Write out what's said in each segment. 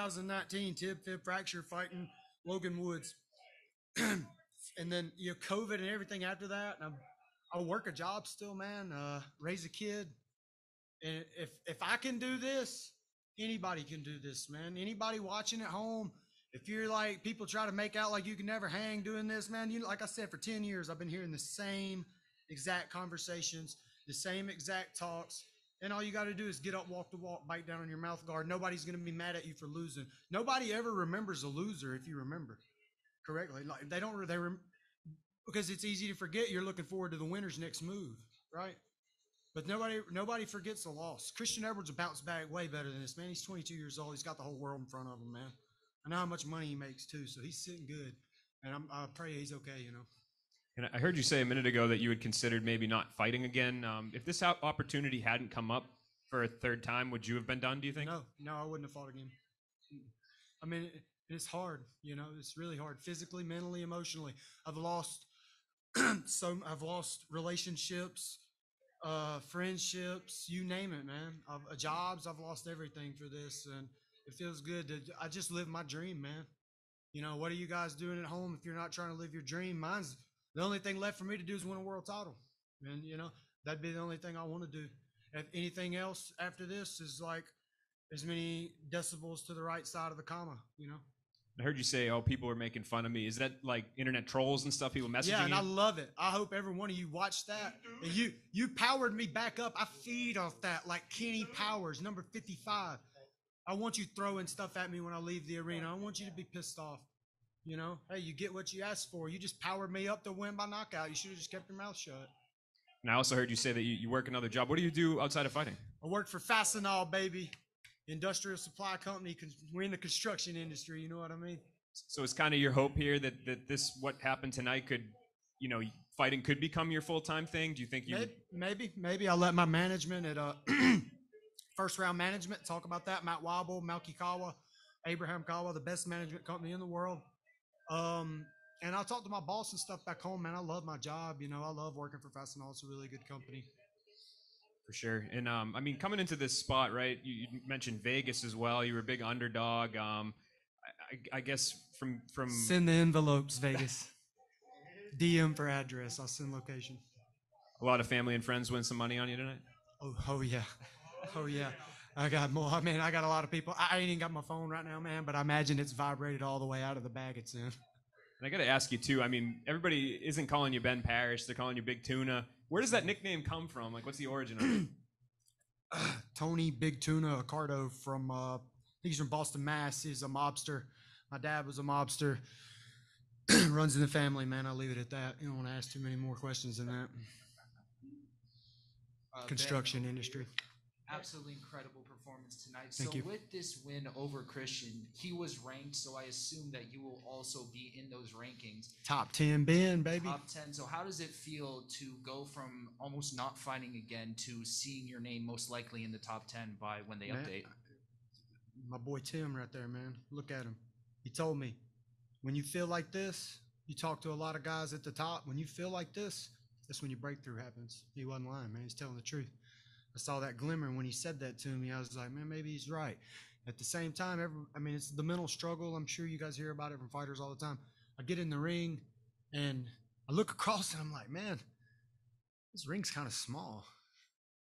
2019 tib fib fracture fighting Logan Woods, and then you know COVID and everything after that. And I, I work a job still, man. Uh, raise a kid, and if if I can do this, anybody can do this, man. Anybody watching at home, if you're like people try to make out like you can never hang doing this, man. You like I said, for 10 years I've been hearing the same exact conversations, the same exact talks. And all you got to do is get up, walk the walk, bite down on your mouth guard. Nobody's going to be mad at you for losing. Nobody ever remembers a loser if you remember correctly. Like they don't, they rem- because it's easy to forget. You're looking forward to the winner's next move, right? But nobody, nobody forgets the loss. Christian Edwards will bounce back way better than this man. He's 22 years old. He's got the whole world in front of him, man. I know how much money he makes too, so he's sitting good. And I'm, I pray he's okay. You know. And I heard you say a minute ago that you had considered maybe not fighting again. Um, if this opportunity hadn't come up for a third time, would you have been done? Do you think? No, no, I wouldn't have fought again. I mean, it's hard. You know, it's really hard, physically, mentally, emotionally. I've lost so I've lost relationships, uh, friendships, you name it, man. I've, uh, jobs, I've lost everything for this, and it feels good to. I just live my dream, man. You know, what are you guys doing at home if you're not trying to live your dream? Mine's the only thing left for me to do is win a world title. And, you know, that'd be the only thing I want to do. If anything else after this is like as many decibels to the right side of the comma, you know? I heard you say, "Oh, people are making fun of me." Is that like internet trolls and stuff? People messaging Yeah, and you? I love it. I hope every one of you watched that. And you you powered me back up. I feed off that like Kenny Powers, number 55. I want you throwing stuff at me when I leave the arena. I want you to be pissed off. You know, hey, you get what you asked for. You just powered me up to win by knockout. You should have just kept your mouth shut. and I also heard you say that you, you work another job. What do you do outside of fighting? I work for Fastenal, baby, industrial supply company. We're in the construction industry. You know what I mean? So it's kind of your hope here that that this what happened tonight could, you know, fighting could become your full time thing. Do you think you? Maybe, maybe, maybe I'll let my management at uh, first round management talk about that. Matt Wobble, Malki Kawa, Abraham Kawa, the best management company in the world. Um, and I'll talk to my boss and stuff back home, man. I love my job. You know, I love working for Fastenal. It's a really good company. For sure. And um, I mean, coming into this spot, right? You, you mentioned Vegas as well. You were a big underdog. Um, I, I, I guess from from Send the envelopes, Vegas. DM for address. I'll send location. a lot of family and friends win some money on you tonight. Oh, oh yeah, oh yeah. I got more. I mean, I got a lot of people. I ain't even got my phone right now, man. But I imagine it's vibrated all the way out of the bag it's in. And I got to ask you too. I mean, everybody isn't calling you Ben Parrish; they're calling you Big Tuna. Where does that nickname come from? Like, what's the origin of it? Tony Big Tuna Accardo from uh, I think he's from Boston, Mass. He's a mobster. My dad was a mobster. Runs in the family, man. I'll leave it at that. You don't want to ask too many more questions than that. Uh, Ben, Construction industry. Absolutely incredible performance tonight. Thank so you. with this win over Christian, he was ranked. So I assume that you will also be in those rankings, Top ten Ben, baby. top ten. So how does it feel to go from almost not fighting again to seeing your name most likely in the top ten by when they Man, update? My boy Tim right there, man. Look at him. He told me, when you feel like this, you talk to a lot of guys at the top. When you feel like this, that's when your breakthrough happens. He wasn't lying, man. He's telling the truth. I saw that glimmer when he said that to me. I was like, man, maybe he's right. At the same time, every, I mean, it's the mental struggle. I'm sure you guys hear about it from fighters all the time. I get in the ring and I look across and I'm like, man, this ring's kind of small.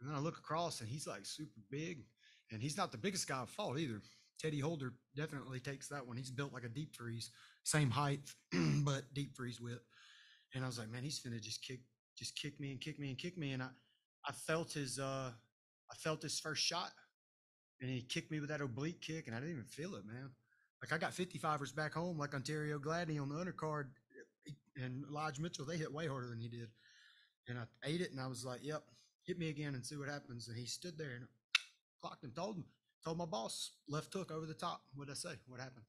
And then I look across and he's like super big. And he's not the biggest guy I've fought either. Teddy Holder definitely takes that one. He's built like a deep freeze, same height, but deep freeze width. And I was like, man, he's finna just kick, just kick me and kick me and kick me. And I, I felt his, uh, I felt his first shot, and he kicked me with that oblique kick, and I didn't even feel it, man. Like I got 55ers back home, like Ontario Gladney on the undercard, and Lodge Mitchell. They hit way harder than he did, and I ate it, and I was like, yep, hit me again and see what happens. And he stood there and clocked him, told him, told my boss, left hook over the top. What'd I say? What happened?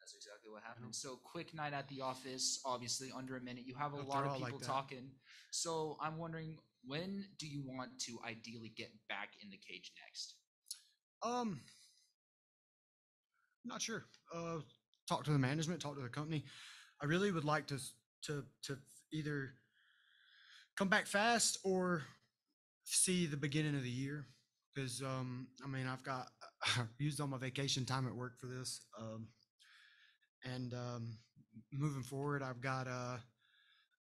That's exactly what happened. So quick night at the office, obviously under a minute. You have a After lot of all like people talking. So I'm wondering, when do you want to ideally get back in the cage next? Um, not sure. Uh, talk to the management, talk to the company. I really would like to to to either come back fast or see the beginning of the year. because um, I mean I've got used all my vacation time at work for this, um, and um, moving forward I've got uh,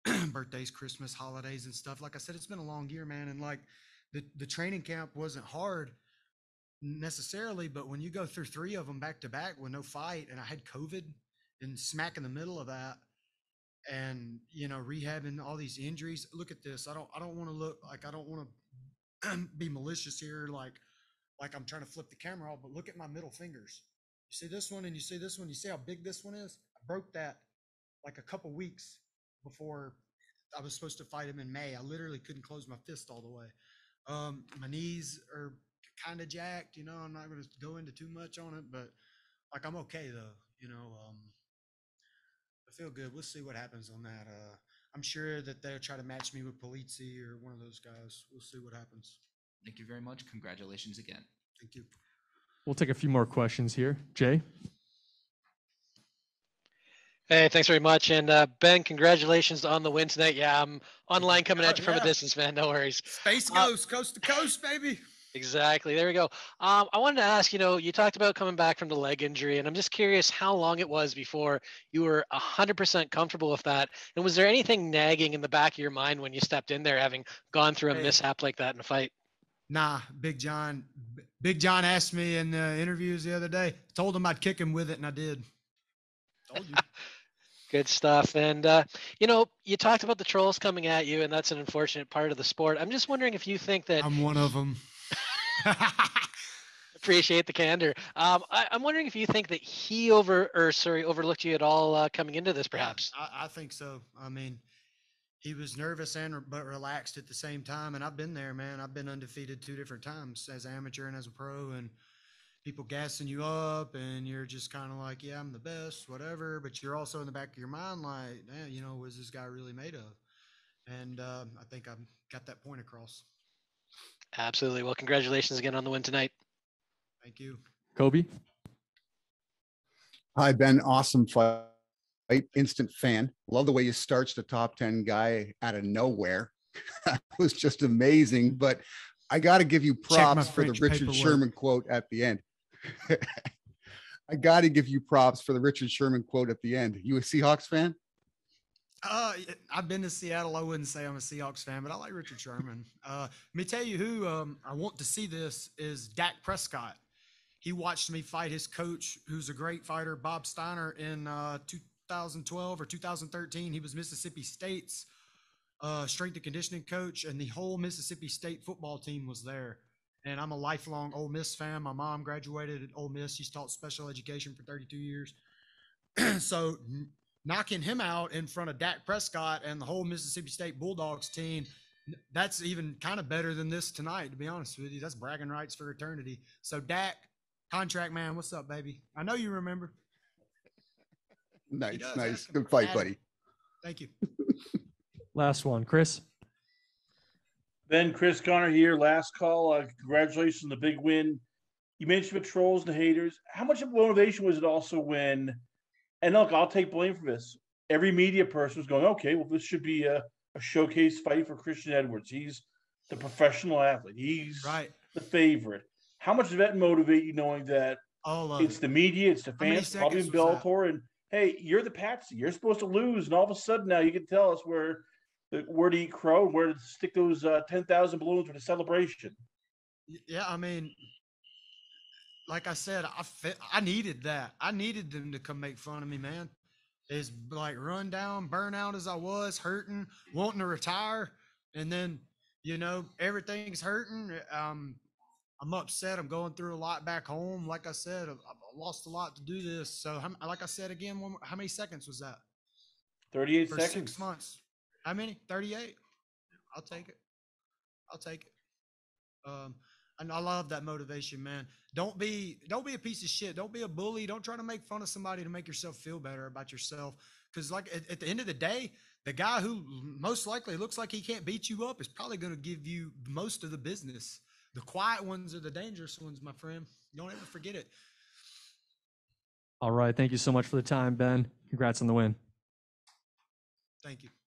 birthdays, Christmas, holidays, and stuff. Like I said, it's been a long year, man, and like the the training camp wasn't hard necessarily, but when you go through three of them back to back with no fight, and I had COVID and smack in the middle of that, and you know rehabbing all these injuries. Look at this. I don't I don't want to look like I don't want to be malicious here, like like I'm trying to flip the camera off, but look at my middle fingers. You see this one and you see this one. You see how big this one is? I broke that like a couple weeks before I was supposed to fight him in May. I literally couldn't close my fist all the way. Um, my knees are kind of jacked. You know, I'm not going to go into too much on it, but like I'm okay though. You know, um, I feel good. We'll see what happens on that. Uh, I'm sure that they'll try to match me with Polizzi or one of those guys. We'll see what happens. Thank you very much. Congratulations again. Thank you. We'll take a few more questions here. Jay? Hey, thanks very much. And uh, Ben, congratulations on the win tonight. Yeah, I'm online coming at you from Yeah. a distance, man. No worries. Space Uh, coast to coast, baby. Exactly. There we go. Um, I wanted to ask, you know, you talked about coming back from the leg injury, and I'm just curious how long it was before you were 100% comfortable with that. And was there anything nagging in the back of your mind when you stepped in there, having gone through a Hey. mishap like that in a fight? Nah, Big John. Big John asked me in the interviews the other day. Told him I'd kick him with it, and I did. Told you. Good stuff. And, uh, you know, you talked about the trolls coming at you, and that's an unfortunate part of the sport. I'm just wondering if you think that I'm one of them. appreciate the candor. Um, I, I'm wondering if you think that he over or sorry overlooked you at all uh, coming into this, perhaps. I, I think so. I mean, he was nervous and but relaxed at the same time. And I've been there, man. I've been undefeated two different times as amateur and as a pro, and people gassing you up, and you're just kind of like, yeah, I'm the best, whatever. But you're also in the back of your mind, like, man, you know, was this guy really made of? And um, I think I've got that point across. Absolutely. Well, congratulations again on the win tonight. Thank you. Kobe? Hi, Ben. Awesome fight. Instant fan. Love the way you starts the top 10 guy out of nowhere. that was just amazing. But I got to give you props for the Richard paperwork. Sherman quote at the end. I got to give you props for the Richard Sherman quote at the end. You a Seahawks fan? Uh, I've been to Seattle. I wouldn't say I'm a Seahawks fan, but I like Richard Sherman. Uh, let me tell you who um, I want to see this is Dak Prescott. He watched me fight his coach, who's a great fighter, Bob Steiner, in uh, 2012 or 2013. He was Mississippi State's uh, strength and conditioning coach, and the whole Mississippi State football team was there. And I'm a lifelong Ole Miss fan. My mom graduated at Ole Miss. She's taught special education for 32 years. so n- knocking him out in front of Dak Prescott and the whole Mississippi State Bulldogs team, that's even kind of better than this tonight, to be honest with you. That's bragging rights for eternity. So Dak, contract man, what's up, baby? I know you remember. Nice, nice. Good fight, buddy. Thank you. Last one. Chris? Ben, Chris Connor here. Last call. Uh, congratulations on the big win. You mentioned the trolls and the haters. How much of motivation was it also when? And look, I'll take blame for this. Every media person was going, okay, well, this should be a, a showcase fight for Christian Edwards. He's the professional athlete. He's Right. the favorite. How much does that motivate you, knowing that All of it's it. the media, it's the fans, probably was that? Bellator, and hey, you're the patsy. You're supposed to lose, and all of a sudden now you can tell us where where to eat crow, and where to stick those uh, ten thousand balloons for the celebration. Yeah, I mean, like I said, I fe- I needed that. I needed them to come make fun of me, man. As like run down, burn out as I was, hurting, wanting to retire, and then you know everything's hurting. Um, I'm upset. I'm going through a lot back home. Like I said, I, I lost a lot to do this. So, how, like I said again, one, how many seconds was that Thirty-eight for seconds. six months? How many? Thirty-eight. I'll take it. I'll take it. Um, and I love that motivation, man. Don't be don't be a piece of shit. Don't be a bully. Don't try to make fun of somebody to make yourself feel better about yourself. Because like at, at the end of the day, the guy who most likely looks like he can't beat you up is probably going to give you most of the business. The quiet ones are the dangerous ones, my friend. Don't ever forget it. All right. Thank you so much for the time, Ben. Congrats on the win. Thank you.